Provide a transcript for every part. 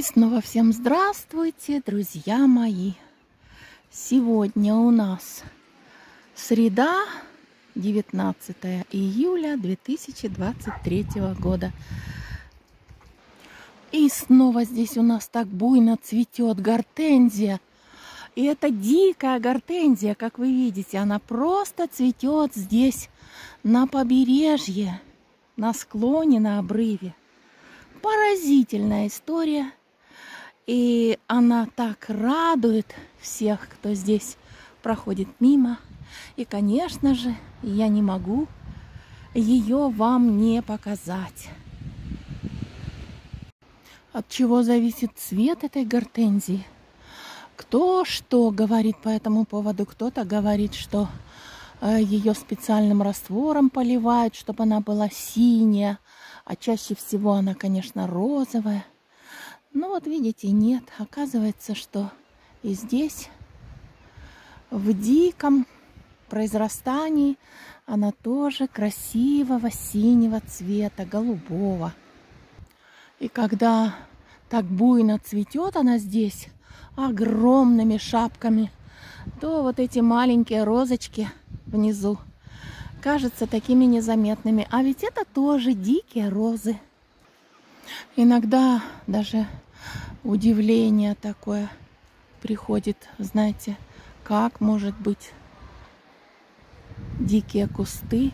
И снова всем здравствуйте, друзья мои! Сегодня у нас среда, 19 июля 2023 года. И снова здесь у нас так буйно цветет гортензия. И это дикая гортензия, как вы видите, она просто цветет здесь на побережье, на склоне, на обрыве. Поразительная история – и она так радует всех, кто здесь проходит мимо. И, конечно же, я не могу ее вам не показать. От чего зависит цвет этой гортензии? Кто что говорит по этому поводу? Кто-то говорит, что э, ее специальным раствором поливают, чтобы она была синяя, а чаще всего она, конечно, розовая. Ну вот видите, нет. Оказывается, что и здесь, в диком произрастании, она тоже красивого синего цвета, голубого. И когда так буйно цветет она здесь, огромными шапками, то вот эти маленькие розочки внизу кажутся такими незаметными. А ведь это тоже дикие розы. Иногда даже удивление такое приходит, знаете, как может быть дикие кусты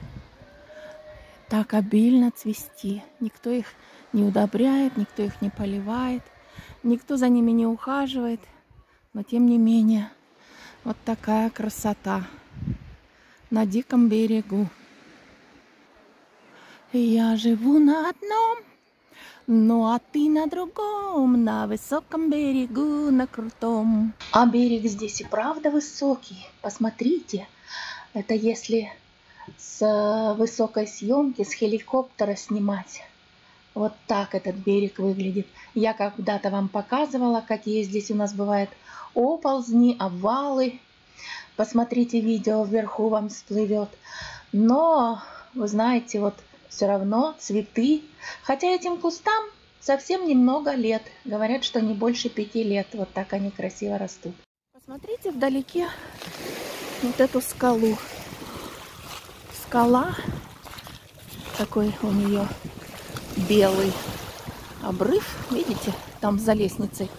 так обильно цвести. Никто их не удобряет, никто их не поливает, никто за ними не ухаживает. Но тем не менее, вот такая красота на диком берегу. Я живу на одном ну а ты на другом, на высоком берегу, на крутом. А берег здесь и правда высокий. Посмотрите, это если с высокой съемки, с хеликоптера снимать. Вот так этот берег выглядит. Я когда-то вам показывала, какие здесь у нас бывают оползни, обвалы. Посмотрите видео, вверху вам всплывет. Но, вы знаете, вот все равно цветы, хотя этим кустам совсем немного лет. Говорят, что не больше пяти лет. Вот так они красиво растут. Посмотрите вдалеке вот эту скалу. Скала, такой у нее белый обрыв, видите, там за лестницей.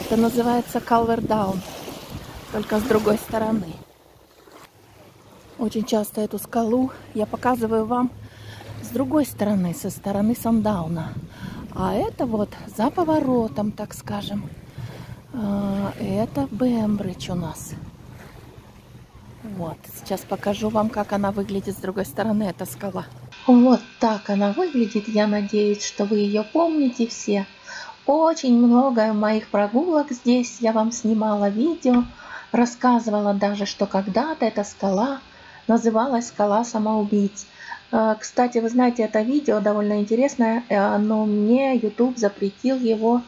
Это называется Калвердаун, только с другой стороны. Очень часто эту скалу я показываю вам другой стороны, со стороны Сандауна. А это вот за поворотом, так скажем. А, это Бембридж у нас. Вот, сейчас покажу вам, как она выглядит с другой стороны, эта скала. Вот так она выглядит. Я надеюсь, что вы ее помните все. Очень много моих прогулок здесь. Я вам снимала видео, рассказывала даже, что когда-то эта скала называлась скала самоубийц. А, кстати, вы знаете, это видео довольно интересное, э, но мне YouTube запретил его,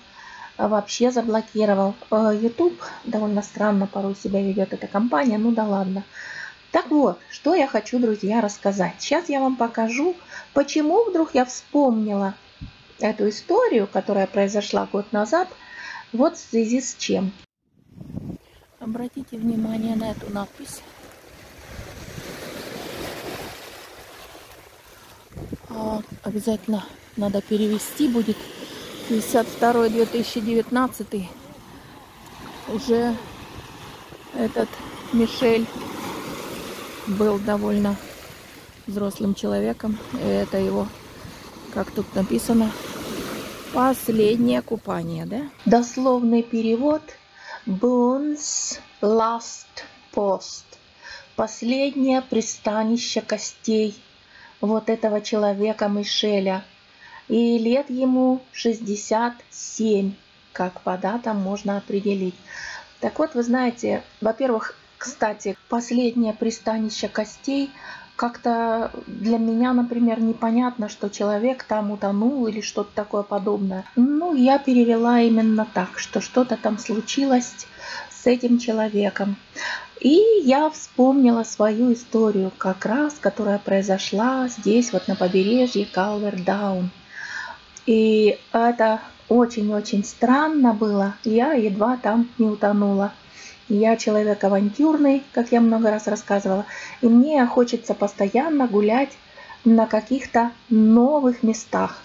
э, вообще заблокировал. Э, YouTube довольно странно порой себя ведет эта компания, ну да ладно. Так вот, что я хочу, друзья, рассказать. Сейчас я вам покажу, почему вдруг я вспомнила эту историю, которая произошла год назад, вот в связи с чем. Обратите внимание на эту надпись. Обязательно надо перевести будет 52-2019 уже этот Мишель был довольно взрослым человеком. И это его, как тут написано, последнее купание, да? Дословный перевод Bones Last Post. Последнее пристанище костей вот этого человека Мишеля. И лет ему 67, как по датам можно определить. Так вот, вы знаете, во-первых, кстати, последнее пристанище костей как-то для меня, например, непонятно, что человек там утонул или что-то такое подобное. Ну, я перевела именно так, что что-то там случилось с этим человеком. И я вспомнила свою историю, как раз, которая произошла здесь, вот на побережье Калвердаун. И это очень-очень странно было. Я едва там не утонула. Я человек авантюрный, как я много раз рассказывала, и мне хочется постоянно гулять на каких-то новых местах.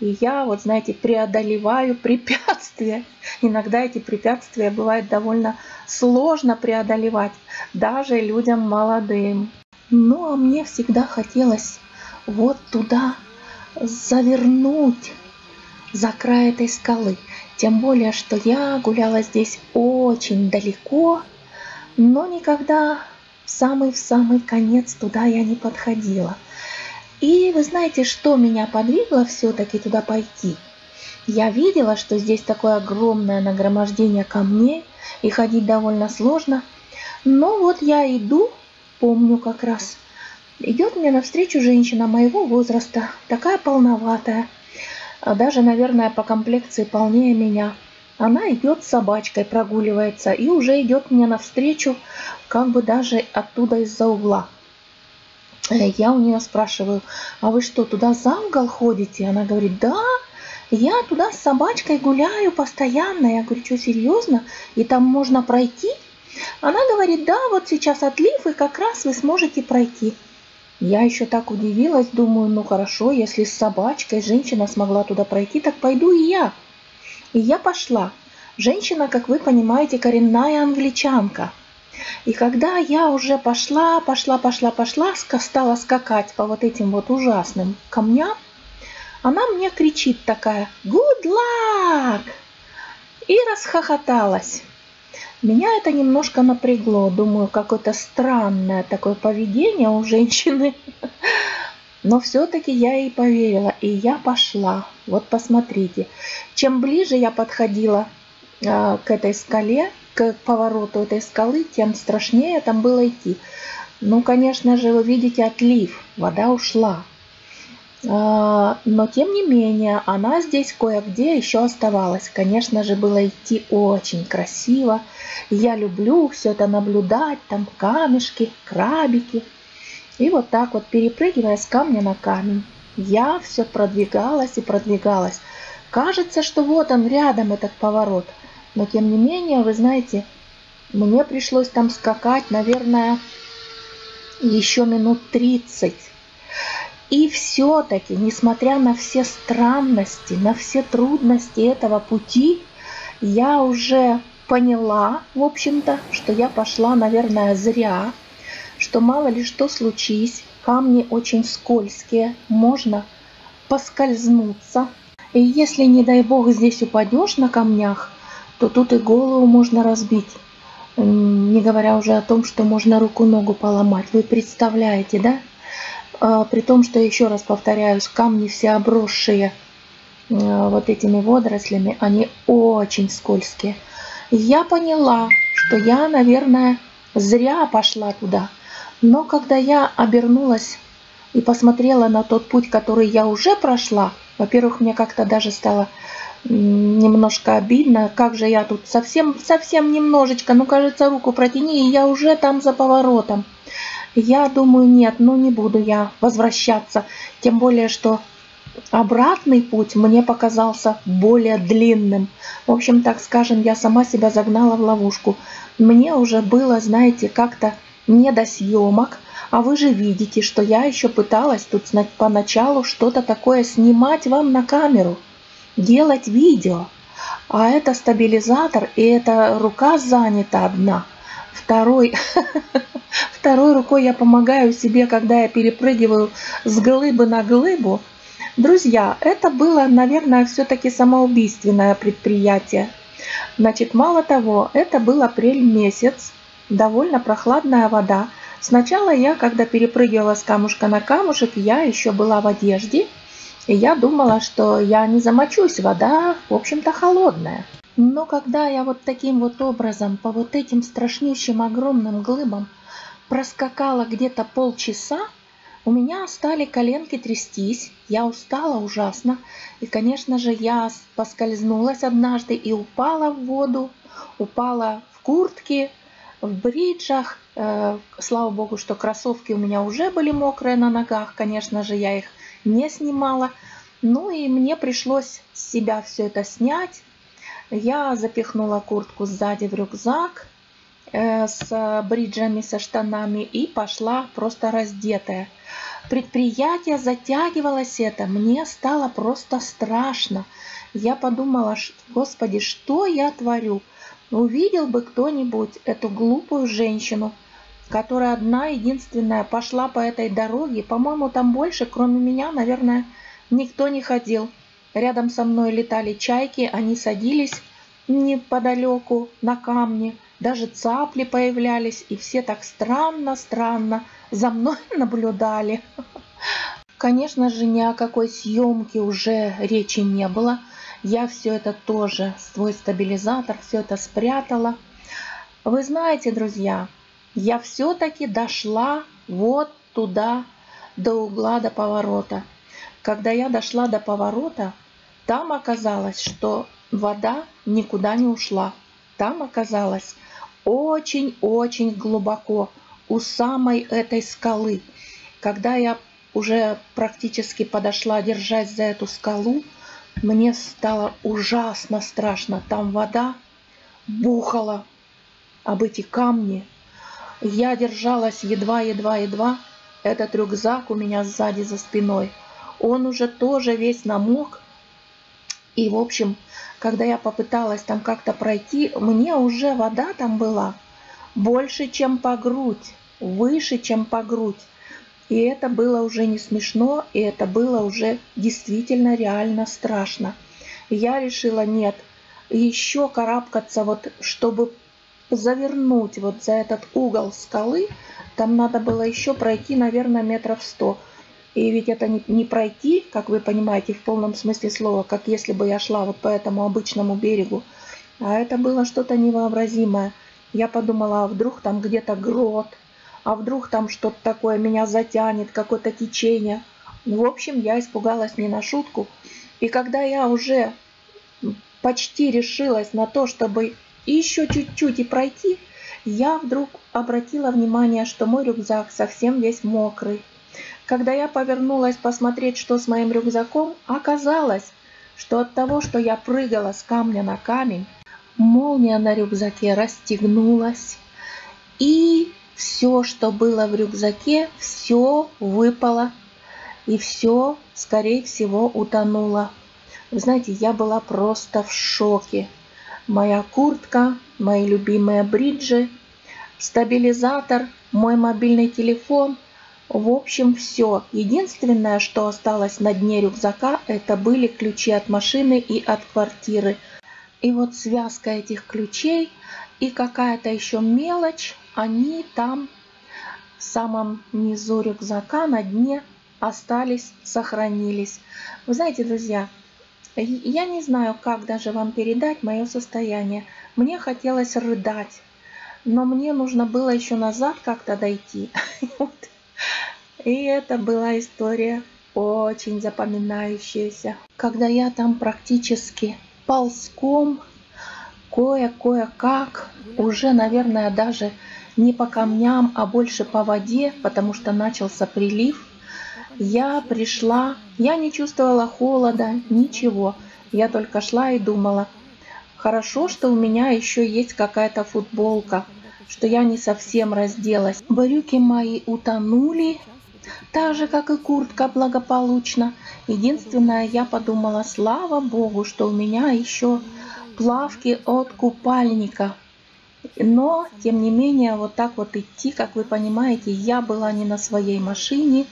И я, вот знаете, преодолеваю препятствия. Иногда эти препятствия бывает довольно сложно преодолевать, даже людям молодым. Ну, а мне всегда хотелось вот туда завернуть за край этой скалы. Тем более, что я гуляла здесь очень далеко, но никогда в самый-самый конец туда я не подходила. И вы знаете, что меня подвигло все-таки туда пойти? Я видела, что здесь такое огромное нагромождение камней, и ходить довольно сложно. Но вот я иду, помню как раз, идет мне навстречу женщина моего возраста, такая полноватая, даже, наверное, по комплекции полнее меня. Она идет с собачкой, прогуливается и уже идет мне навстречу, как бы даже оттуда из-за угла. Э, я у нее спрашиваю, а вы что, туда за угол ходите? Она говорит, да, я туда с собачкой гуляю постоянно. Я говорю, что, серьезно? И там можно пройти? Она говорит, да, вот сейчас отлив, и как раз вы сможете пройти. Я еще так удивилась, думаю, ну хорошо, если с собачкой женщина смогла туда пройти, так пойду и я. И я пошла. Женщина, как вы понимаете, коренная англичанка. И когда я уже пошла, пошла, пошла, пошла, стала скакать по вот этим вот ужасным камням, она мне кричит такая «Good luck!» и расхохоталась. Меня это немножко напрягло. Думаю, какое-то странное такое поведение у женщины. Но все-таки я ей поверила, и я пошла. Вот посмотрите. Чем ближе я подходила э, к этой скале, к повороту этой скалы, тем страшнее там было идти. Ну, конечно же, вы видите отлив. Вода ушла. А, но тем не менее, она здесь кое-где еще оставалась. Конечно же, было идти очень красиво. Я люблю все это наблюдать, там камешки, крабики. И вот так вот, перепрыгивая с камня на камень, я все продвигалась и продвигалась. Кажется, что вот он рядом, этот поворот. Но тем не менее, вы знаете, мне пришлось там скакать, наверное, еще минут 30. И все-таки, несмотря на все странности, на все трудности этого пути, я уже поняла, в общем-то, что я пошла, наверное, зря, что мало ли что случись, камни очень скользкие, можно поскользнуться. И если, не дай бог, здесь упадешь на камнях, то тут и голову можно разбить. Не говоря уже о том, что можно руку-ногу поломать. Вы представляете, да? А, при том, что, еще раз повторяюсь, камни все обросшие а, вот этими водорослями, они очень скользкие. Я поняла, что я, наверное, зря пошла туда. Но когда я обернулась и посмотрела на тот путь, который я уже прошла, во-первых, мне как-то даже стало немножко обидно, как же я тут совсем, совсем немножечко, ну, кажется, руку протяни, и я уже там за поворотом. Я думаю, нет, ну не буду я возвращаться. Тем более, что обратный путь мне показался более длинным. В общем, так скажем, я сама себя загнала в ловушку. Мне уже было, знаете, как-то не до съемок, а вы же видите, что я еще пыталась тут поначалу что-то такое снимать вам на камеру, делать видео. А это стабилизатор, и эта рука занята одна. Второй Второй рукой я помогаю себе, когда я перепрыгиваю с глыбы на глыбу. Друзья, это было, наверное, все-таки самоубийственное предприятие. Значит, мало того, это был апрель месяц, довольно прохладная вода. Сначала я, когда перепрыгивала с камушка на камушек, я еще была в одежде, и я думала, что я не замочусь, вода, в общем-то, холодная. Но когда я вот таким вот образом по вот этим страшнющим огромным глыбам проскакала где-то полчаса, у меня стали коленки трястись, я устала ужасно, и, конечно же, я поскользнулась однажды и упала в воду, упала в куртке, в бриджах. Э, слава богу, что кроссовки у меня уже были мокрые на ногах, конечно же, я их не снимала. Ну и мне пришлось с себя все это снять. Я запихнула куртку сзади в рюкзак э, с бриджами, со штанами и пошла просто раздетая. Предприятие затягивалось это, мне стало просто страшно. Я подумала, господи, что я творю? Увидел бы кто-нибудь эту глупую женщину, которая одна единственная пошла по этой дороге. По-моему, там больше, кроме меня, наверное, никто не ходил. Рядом со мной летали чайки, они садились неподалеку на камни. Даже цапли появлялись, и все так странно-странно за мной наблюдали. Конечно же, ни о какой съемке уже речи не было. Я все это тоже, свой стабилизатор, все это спрятала. Вы знаете, друзья, я все-таки дошла вот туда, до угла, до поворота. Когда я дошла до поворота, там оказалось, что вода никуда не ушла. Там оказалось очень-очень глубоко, у самой этой скалы. Когда я уже практически подошла, держась за эту скалу, мне стало ужасно страшно. Там вода бухала об эти камни. Я держалась едва-едва-едва. Этот рюкзак у меня сзади за спиной. Он уже тоже весь намок. И, в общем, когда я попыталась там как-то пройти, мне уже вода там была больше, чем по грудь, выше, чем по грудь. И это было уже не смешно, и это было уже действительно реально страшно. Я решила, нет, еще карабкаться, вот, чтобы завернуть вот за этот угол скалы, там надо было еще пройти, наверное, метров сто. И ведь это не, пройти, как вы понимаете, в полном смысле слова, как если бы я шла вот по этому обычному берегу, а это было что-то невообразимое. Я подумала, а вдруг там где-то грот, а вдруг там что-то такое меня затянет, какое-то течение. В общем, я испугалась не на шутку. И когда я уже почти решилась на то, чтобы еще чуть-чуть и пройти, я вдруг обратила внимание, что мой рюкзак совсем весь мокрый. Когда я повернулась посмотреть, что с моим рюкзаком, оказалось, что от того, что я прыгала с камня на камень, молния на рюкзаке расстегнулась, и все, что было в рюкзаке, все выпало, и все, скорее всего, утонуло. Вы знаете, я была просто в шоке. Моя куртка, мои любимые бриджи, стабилизатор, мой мобильный телефон – в общем, все. Единственное, что осталось на дне рюкзака, это были ключи от машины и от квартиры. И вот связка этих ключей и какая-то еще мелочь они там в самом низу рюкзака на дне остались, сохранились. Вы знаете, друзья, я не знаю, как даже вам передать мое состояние. Мне хотелось рыдать, но мне нужно было еще назад как-то дойти. И это была история очень запоминающаяся. Когда я там практически ползком, кое-кое-как, уже, наверное, даже не по камням, а больше по воде, потому что начался прилив. Я пришла, я не чувствовала холода, ничего. Я только шла и думала, хорошо, что у меня еще есть какая-то футболка, что я не совсем разделась. Брюки мои утонули, так же, как и куртка благополучно. Единственное, я подумала, слава богу, что у меня еще плавки от купальника. Но, тем не менее, вот так вот идти, как вы понимаете, я была не на своей машине,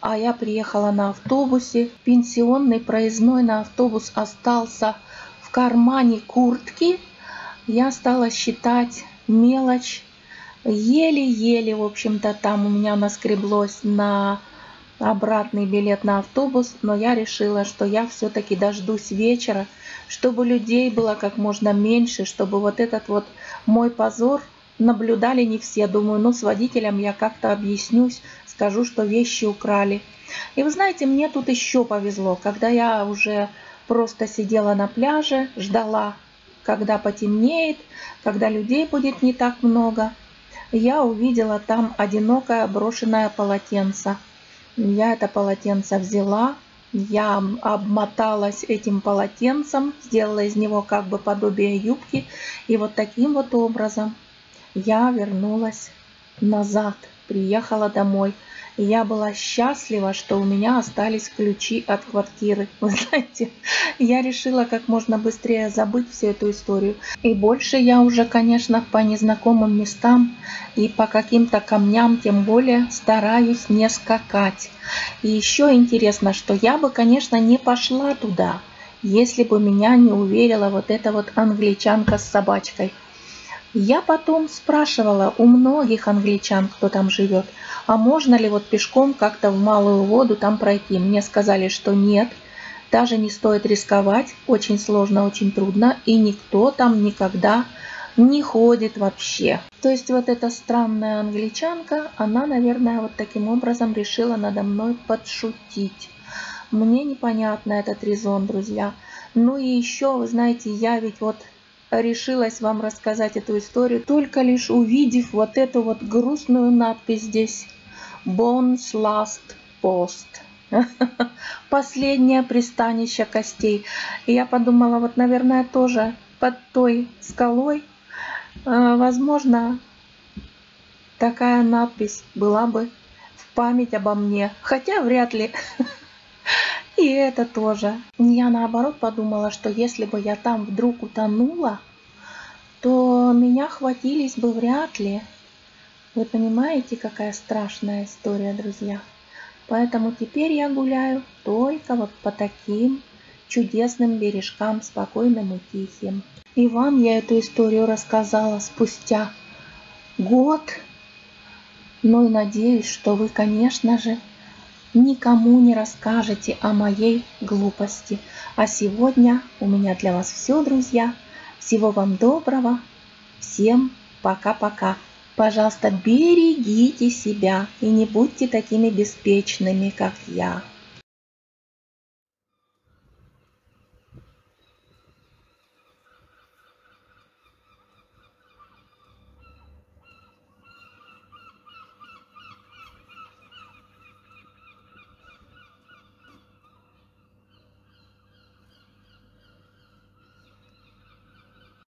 а я приехала на автобусе. Пенсионный проездной на автобус остался в кармане куртки. Я стала считать мелочь. Еле-еле, в общем-то, там у меня наскреблось на обратный билет на автобус, но я решила, что я все-таки дождусь вечера, чтобы людей было как можно меньше, чтобы вот этот вот мой позор наблюдали не все. Думаю, ну с водителем я как-то объяснюсь, скажу, что вещи украли. И вы знаете, мне тут еще повезло, когда я уже просто сидела на пляже, ждала, когда потемнеет, когда людей будет не так много, я увидела там одинокое брошенное полотенце. Я это полотенце взяла, Я обмоталась этим полотенцем, сделала из него как бы подобие юбки. И вот таким вот образом я вернулась назад, приехала домой. Я была счастлива, что у меня остались ключи от квартиры. Вы знаете, я решила как можно быстрее забыть всю эту историю. И больше я уже, конечно, по незнакомым местам и по каким-то камням, тем более, стараюсь не скакать. И еще интересно, что я бы, конечно, не пошла туда, если бы меня не уверила вот эта вот англичанка с собачкой. Я потом спрашивала у многих англичан, кто там живет, а можно ли вот пешком как-то в малую воду там пройти. Мне сказали, что нет, даже не стоит рисковать, очень сложно, очень трудно, и никто там никогда не ходит вообще. То есть вот эта странная англичанка, она, наверное, вот таким образом решила надо мной подшутить. Мне непонятно этот резон, друзья. Ну и еще, вы знаете, я ведь вот решилась вам рассказать эту историю, только лишь увидев вот эту вот грустную надпись здесь. Bones Last Post. Последнее пристанище костей. И я подумала, вот, наверное, тоже под той скалой, э, возможно, такая надпись была бы в память обо мне. Хотя вряд ли. И это тоже. Я наоборот подумала, что если бы я там вдруг утонула, то меня хватились бы вряд ли. Вы понимаете, какая страшная история, друзья? Поэтому теперь я гуляю только вот по таким чудесным бережкам, спокойным и тихим. И вам я эту историю рассказала спустя год. Но и надеюсь, что вы, конечно же, никому не расскажете о моей глупости. А сегодня у меня для вас все, друзья. Всего вам доброго. Всем пока-пока. Пожалуйста, берегите себя и не будьте такими беспечными, как я.